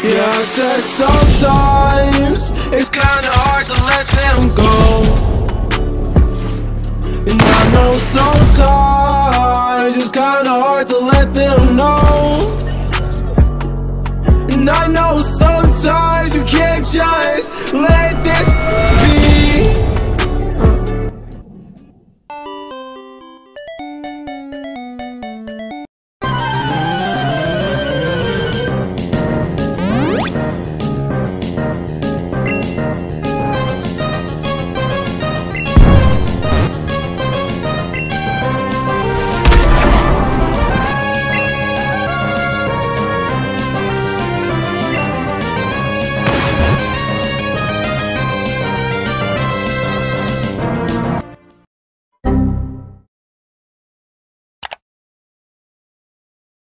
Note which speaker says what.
Speaker 1: Yeah, I said sometimes it's kinda hard to let them go. And I know sometimes it's kinda hard to let them know. And I know